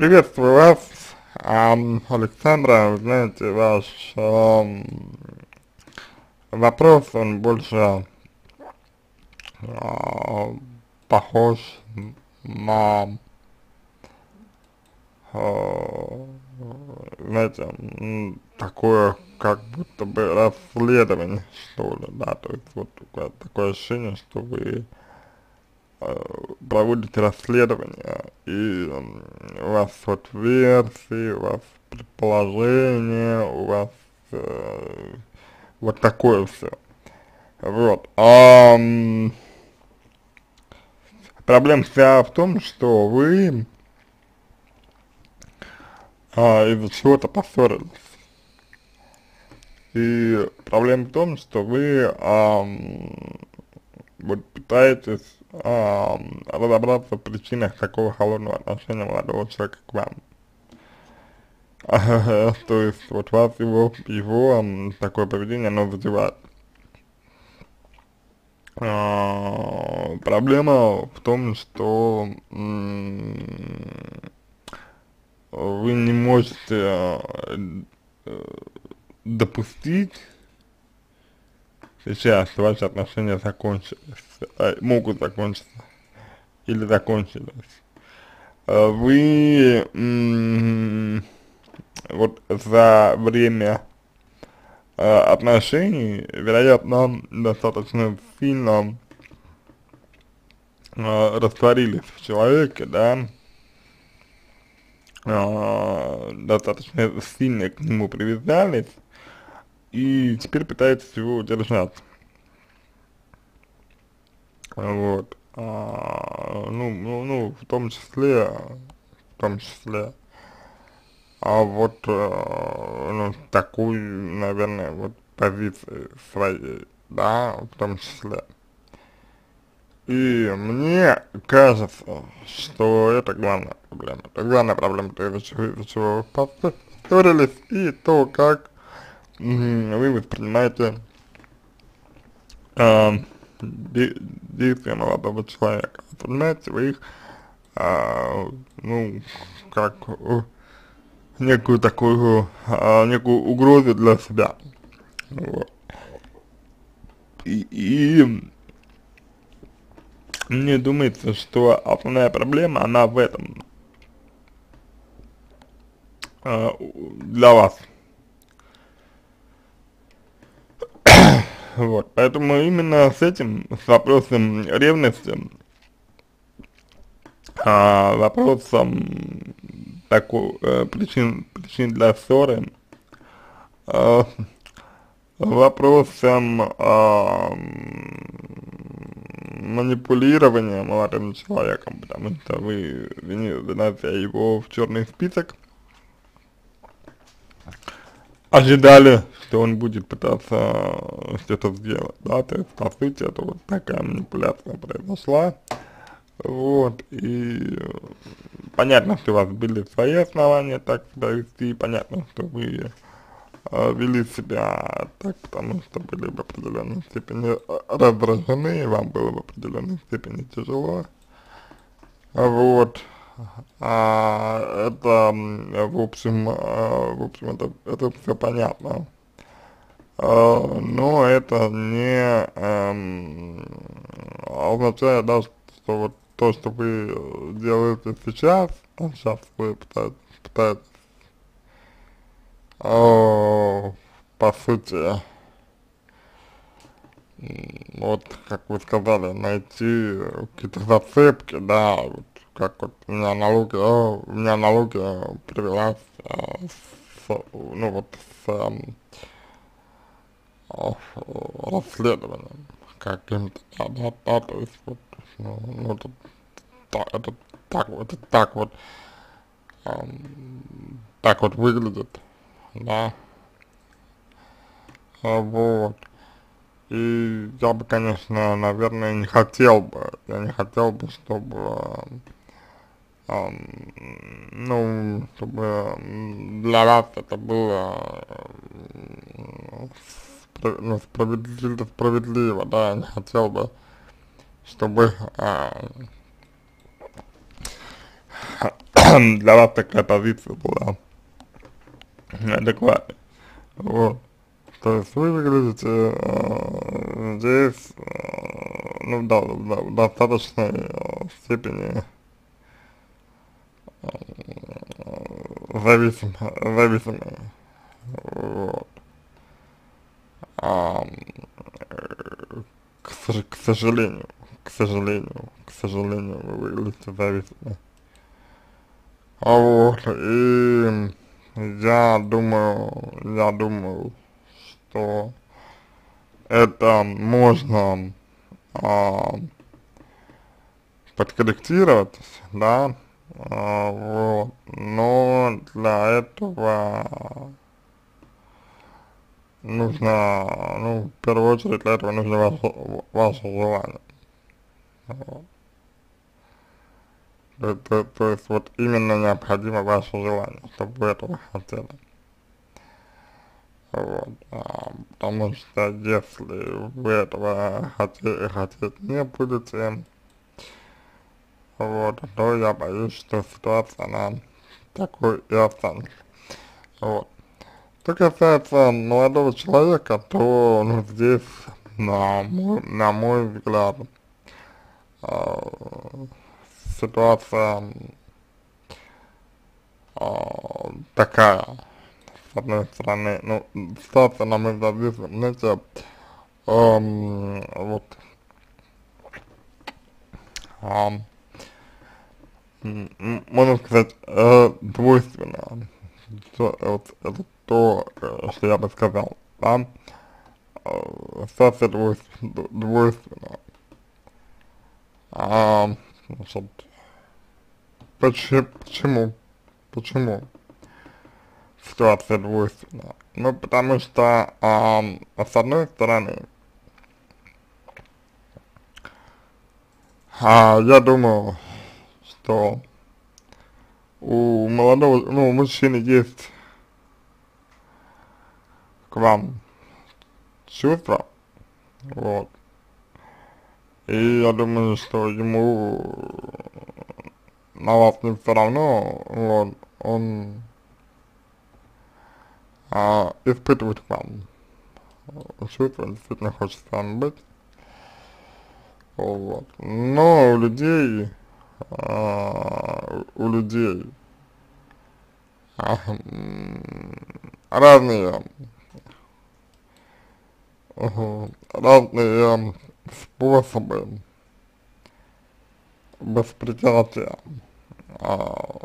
Приветствую вас, Александра, вы знаете, ваш ам, вопрос, он больше а, похож на, а, знаете, такое, как будто бы расследование, что ли, да, то есть вот такое, ощущение, что вы э, проводите расследование, и у вас вот версии, у вас предположения, у вас э, вот такое все. Вот. А, проблема вся в том, что вы а, из-за чего-то поссорились. И проблема в том, что вы ам, вот пытаетесь ам, разобраться в причинах такого холодного отношения молодого человека к вам. То есть вот вас его, его такое поведение, оно задевает. Проблема в том, что вы не можете э, допустить сейчас ваши отношения закончились, э, могут закончиться. Или закончились. Э, вы вот за время э, отношений, вероятно, достаточно сильно э, растворились в человеке, да, э, достаточно сильно к нему привязались, и теперь пытается его удержать. Вот. А, ну, ну, ну, в том числе, в том числе, а вот, а, ну, такую, наверное, вот позиции своей, да, в том числе. И мне кажется, что это главная проблема. Это главная проблема, из-за чего, из чего поссорились, и то, как вы воспринимаете э, действия молодого человека. Понимаете, вы их, э, ну, как э, некую такую, э, некую угрозу для себя. Вот. И, и мне думается, что основная проблема, она в этом э, для вас. Вот, поэтому именно с этим, с вопросом ревности, а, вопросом такой, э, причин, причин для ссоры, э, вопросом э, манипулирования молодым человеком, потому что вы вините его в черный список, ожидали, что он будет пытаться что-то сделать, да, то есть, по сути, это вот такая манипуляция произошла, вот, и понятно, что у вас были свои основания так себя вести, понятно, что вы э, вели себя так, потому что были в определенной степени раздражены, и вам было в определенной степени тяжело, вот, а, это, в общем, а, в общем, это, это все понятно. А, но это не эм, означает, да, что вот то, что вы делаете сейчас, а сейчас вы пытаетесь, пытаетесь э, по сути, вот, как вы сказали, найти какие-то зацепки, да, вот, как вот у меня аналогия, у меня аналогия привела а, с, ну вот с а, расследованием каким-то, да, да, да, то есть вот, ну, ну это, так, это так вот, это так вот, а, так вот выглядит, да, а, вот. И я бы, конечно, наверное, не хотел бы, я не хотел бы, чтобы ну, чтобы для вас это было ну, справедливо, справедливо, да, я не хотел бы, чтобы а, для вас такая позиция была адекватной. Вот. То есть вы выглядите э, здесь, э, ну, да, да, в достаточной э, степени зависимо, зависимые. Вот. А, к, к сожалению, к сожалению, к сожалению, вы выглядите зависимы. А вот, и я думаю, я думаю, что это можно а, подкорректировать, да, вот, но для этого нужно, ну, в первую очередь для этого нужно ваше, ваше желание. Вот. То, то, есть вот именно необходимо ваше желание, чтобы вы этого хотели. Вот, а, потому что если вы этого хотите, хотите не будете, вот, то я боюсь, что ситуация, она такой и останется. Вот. Что касается молодого человека, то, ну, здесь, на мой, на мой взгляд, э, ситуация э, такая, с одной стороны, ну, ситуация, на мой взгляд, здесь, знаете, эм, вот, эм, можно сказать, э, двойственно. Что, вот, это то, э, что я бы сказал, да, э, ситуация двойственно. А, значит, почему, почему, ситуация двойственна? Ну, потому что, а, с одной стороны, а, я думаю, что у молодого, ну, у мужчины есть к вам чувства, вот, и я думаю, что ему на вас не все равно, вот, он а, испытывает к вам чувства, действительно хочет с вами быть, вот, но у людей у людей. Разные разные способы восприятия а,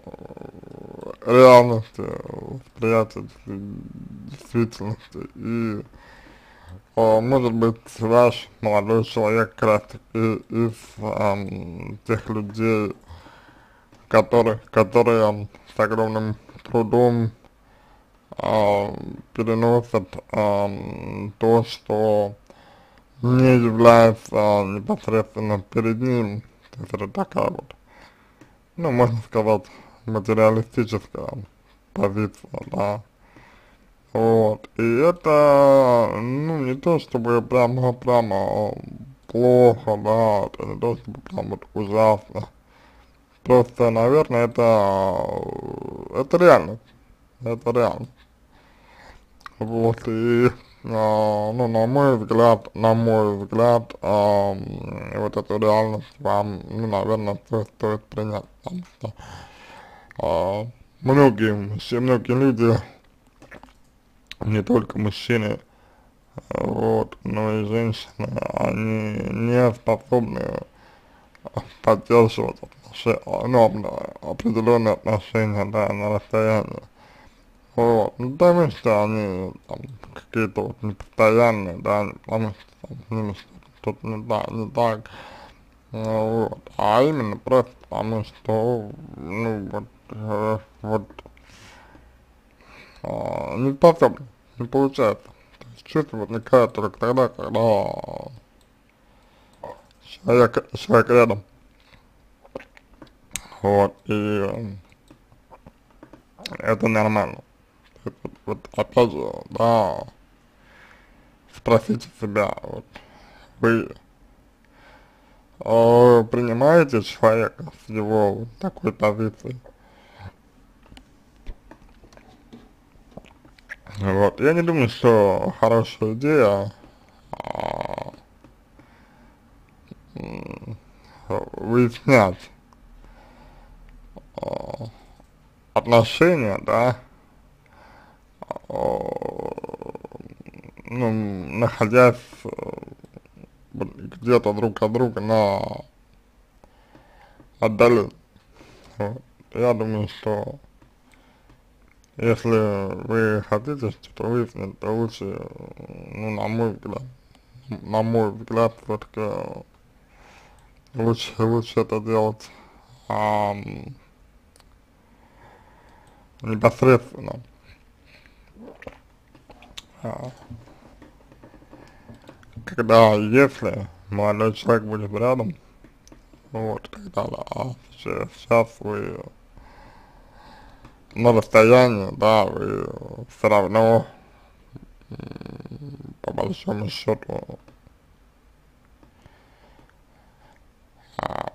реальности, восприятия действительности и а, может быть ваш молодой человек как раз таки из а, тех людей, которые, которые с огромным трудом а, переносят а, то, что не является непосредственно перед ним, то есть это такая вот, ну, можно сказать, материалистическая позиция, да, вот, и это, ну, не то чтобы прямо-прямо плохо, да, это не то чтобы прям вот ужасно, просто, наверное, это, это реально, это реально, вот, и, а, ну, на мой взгляд, на мой взгляд, а, вот эту реальность вам, ну, наверное, стоит, стоит принять, потому что, а, многие, многие люди, не только мужчины, вот, но и женщины, они не способны поддерживать отношения, ну, определенные отношения, да, на расстоянии. Вот, ну, потому что они там какие-то вот непостоянные, да, потому что там с ними что-то не так, не так, вот, а именно просто потому что, ну, вот, э, вот, э, не способны не получается. То есть чувство возникает только тогда, когда человек, человек рядом. Вот, и это нормально. Это, вот опять же, да, спросите себя, вот, вы э, принимаете человека с его такой позицией, Вот, я не думаю, что хорошая идея а, выяснять а, отношения, да, а, ну, находясь где-то друг от друга на отдалении. Я думаю, что если вы хотите что-то выяснить, то лучше, ну, на мой взгляд, на мой взгляд, все-таки лучше, лучше это делать а, непосредственно. А, когда, если молодой человек будет рядом, вот, тогда, да, а сейчас вы на расстоянии, да, вы все равно, по большому счету, а,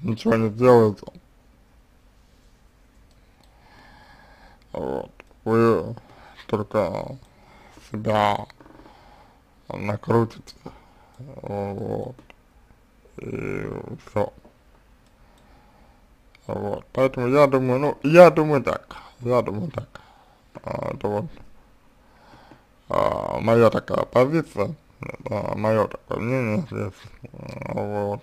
ничего не делаете. Вот. Вы только себя накрутите. Вот. И все. Вот, поэтому я думаю, ну, я думаю так, я думаю так. А, это вот а, моя такая позиция, а, мое такое мнение здесь, а, вот,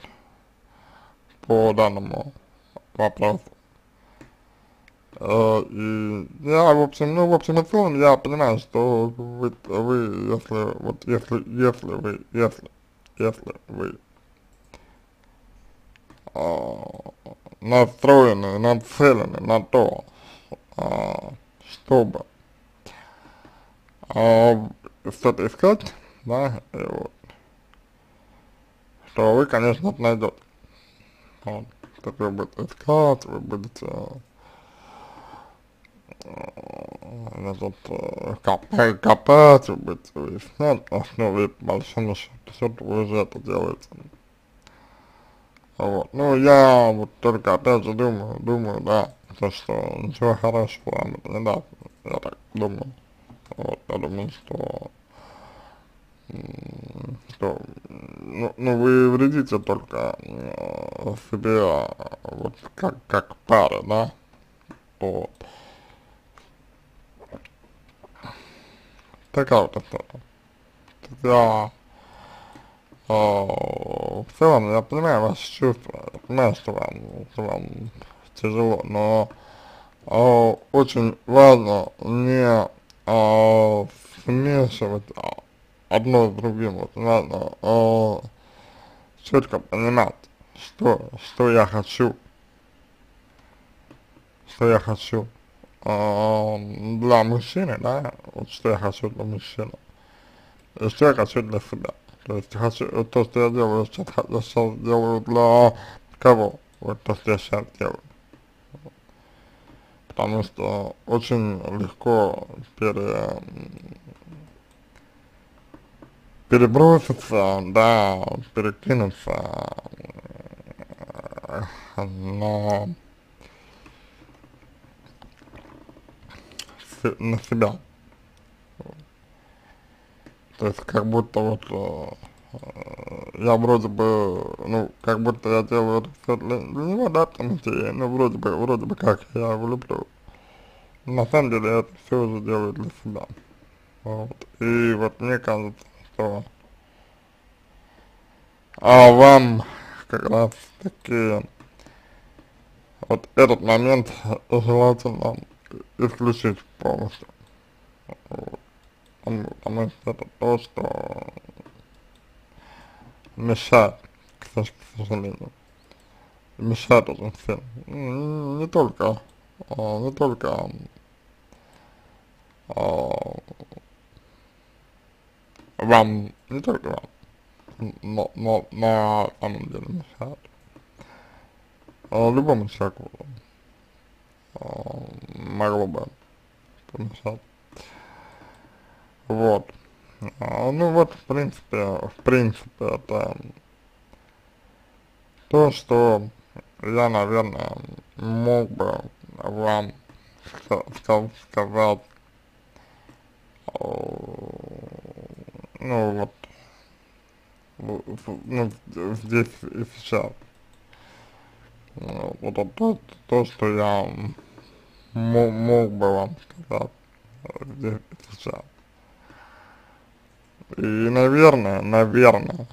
по данному вопросу. Uh, и я, в общем, ну, в общем и целом, я понимаю, что вы, вы, если, вот, если, если вы, если, если вы uh, настроены, нацелены на то, а, чтобы а, что-то искать, да, и вот, что вы, конечно, найдете. Вот, что вы будете искать, вы будете значит, копать, копать, вы будете выяснять, на основе, большому счету, вы уже это делаете. Вот. Ну, я вот только опять же думаю, думаю, да, то, что ничего хорошего вам это не даст, я так думаю. Вот, я думаю, что, что ну, ну, вы вредите только э, себе, вот, как, как паре, да, вот. Такая вот история. Я э, в целом я понимаю ваши чувства, я понимаю, что вам, что вам тяжело, но э, очень важно не э, смешивать одно с другим, вот важно э, четко понимать, что, что я хочу, что я хочу э, для мужчины, да, вот что я хочу для мужчины, и что я хочу для себя. То есть хочу, то, что я делаю сейчас, я сейчас делаю для кого? Вот то, что я сейчас делаю. Потому что очень легко пере, переброситься, да, перекинуться на, на себя. То есть как будто вот э, я вроде бы, ну, как будто я делаю это все для, для него, да, потому что ну, вроде бы, вроде бы как я его люблю. На самом деле я это все уже делаю для себя. Вот. И вот мне кажется, что а вам как раз таки вот этот момент желательно исключить полностью. Вот потому что это то, мешает, к сожалению, мешает очень сильно. Не только, а, не только а, вам, не только вам, но, но на самом деле мешает. А, любому человеку могло бы помешать. Вот. А, ну вот, в принципе, в принципе, это то, что я, наверное, мог бы вам сказать, ну вот, ну, здесь и сейчас. Вот это то, то, что я мог бы вам сказать здесь и сейчас. И, наверное, наверное,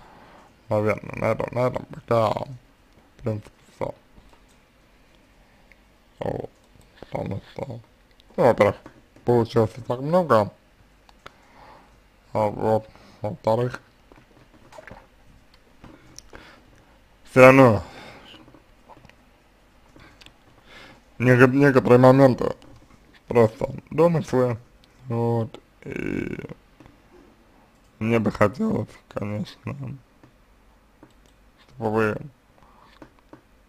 наверное, на этом, на этом пока, в принципе, все. Вот. Потому что, ну, во-первых, получилось так много, а вот, во-вторых, все равно некоторые моменты просто домыслы, вот, и мне бы хотелось, конечно, чтобы вы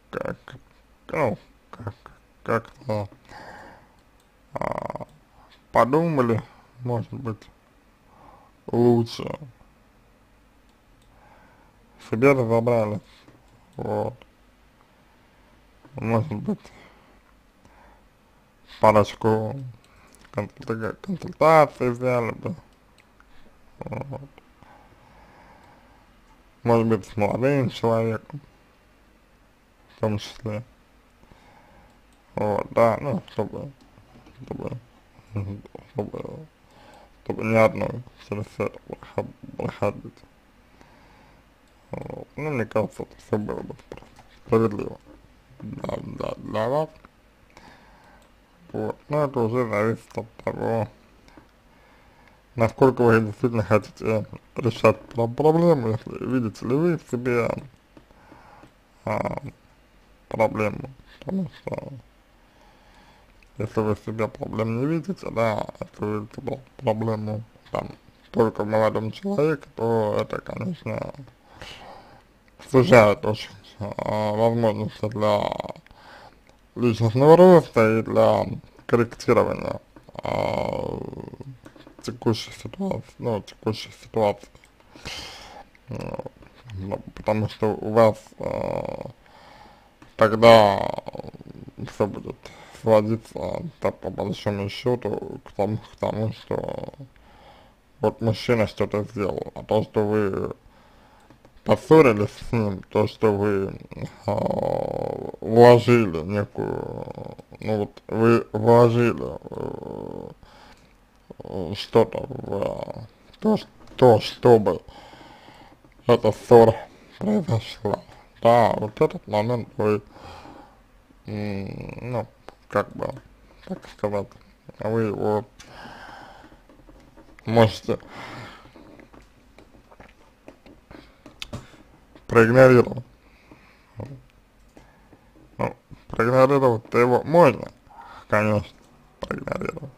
как, ну, как, как-то а, подумали, может быть, лучше, себе разобрались, вот, может быть, парочку консультаций взяли бы. Может быть, с молодым человеком, в том числе. Вот, да, ну, чтобы, чтобы, чтобы, чтобы не одной через это проходить. Вот. Ну, мне кажется, это все было бы справедливо для, для, для вас. Вот. Но это уже зависит от того, насколько вы действительно хотите решать проблему, если видите ли вы в себе а, проблему, потому что если вы в себе проблем не видите, да, если вы видите проблему там только в молодом человеке, то это, конечно, сужает очень а, возможности для личностного роста и для корректирования а, текущей ситуации, ну, текущей ситуации. Ну, потому что у вас э, тогда все будет сводиться так, по большому счету к тому, к тому, что вот мужчина что-то сделал, а то, что вы поссорились с ним, то, что вы э, вложили некую, ну вот вы вложили э, что-то в то, то, чтобы эта ссора произошла. Да, вот этот момент вы, ну, как бы, так сказать, вы его можете проигнорировать. Ну, проигнорировать его можно, конечно, проигнорировать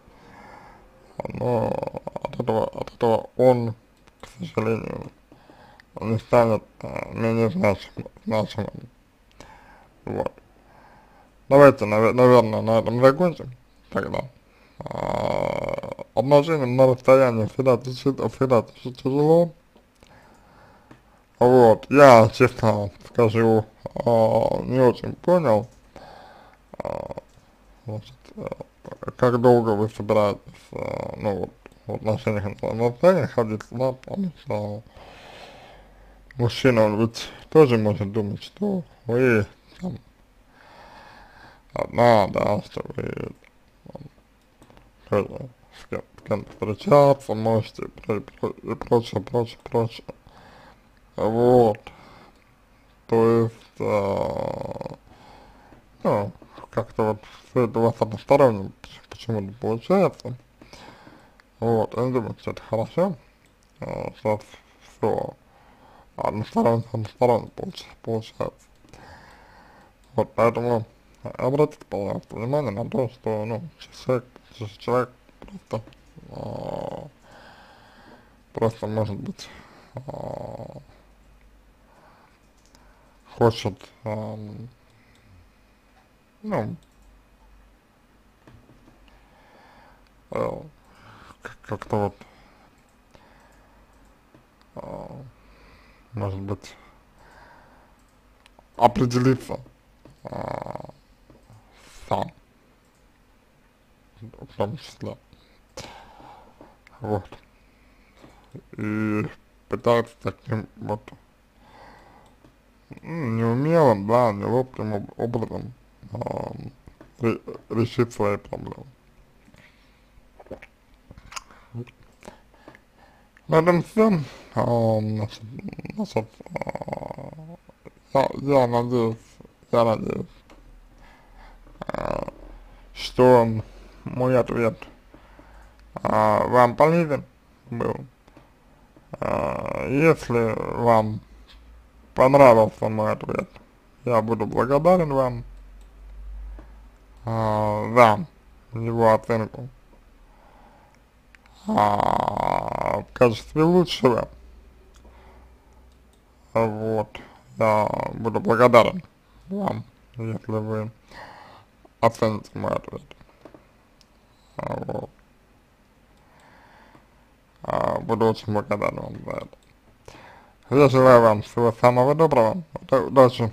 но от этого, от этого он, к сожалению, не станет а, менее значимым, значимым. Вот. Давайте, наверное, на этом закончим тогда. А, отношения на расстоянии всегда, всегда тяжело. Вот, я, честно скажу, а, не очень понял, а, значит, как долго вы собираетесь, э, ну, вот, в отношениях расстоянии находиться, да, потому что мужчина, он ведь тоже может думать, что вы там одна, да, что вы там, тоже с кем-то встречаться можете и, прочее, прочее, прочее. Вот. То есть, э, ну, как-то вот все это у вас односторонне почему-то получается. Вот, я думаю, что это хорошо. Сейчас все односторонне, односторонне получается. Вот, поэтому обратите, пожалуйста, внимание на то, что, ну, человек, человек просто, а, просто, может быть, а, хочет, а, ну, э, как-то вот, э, может быть, определиться э, сам. в том числе. Вот. И пытается таким вот неумелым, да, неловким образом э, решить свои проблемы. На этом все. А, значит, значит а, я, я надеюсь, я надеюсь, а, что мой ответ а, вам полезен был. А, если вам понравился мой ответ, я буду благодарен вам а, за его оценку а, в качестве лучшего. Вот, я буду благодарен вам, если вы оцените мой ответ. А, вот. А, буду очень благодарен вам за это. Я желаю вам всего самого доброго, удачи.